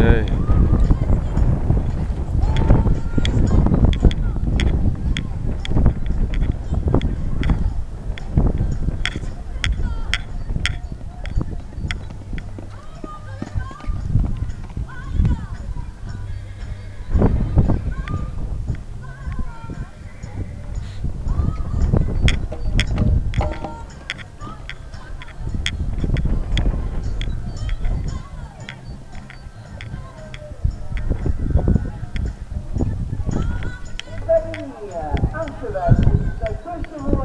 에이. Amsterdam. Now, first of all,